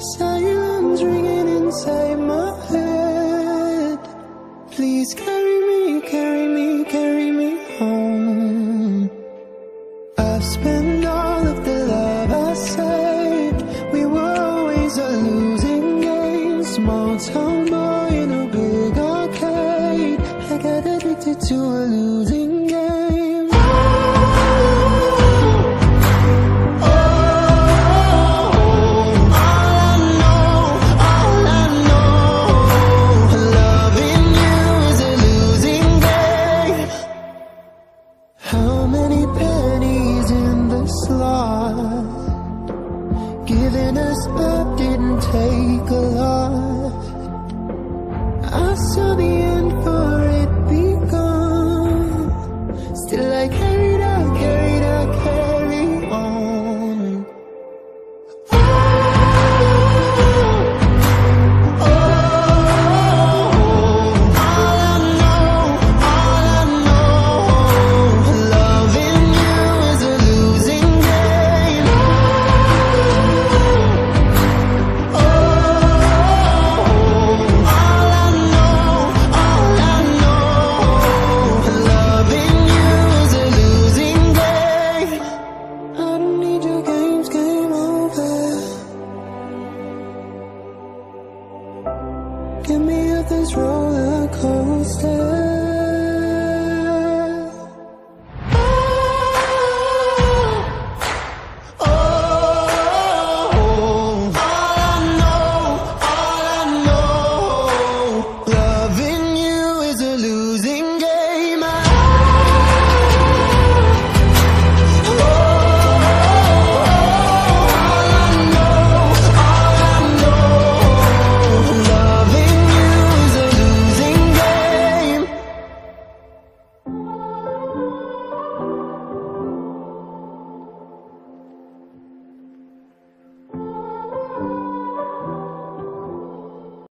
Silence ringing inside my head. Please carry me, carry me, carry me home. I've spent all of the love I saved. We were always a losing game. Small town boy in a big arcade. I got addicted to a losing your games, game over. Get me off this roller coaster.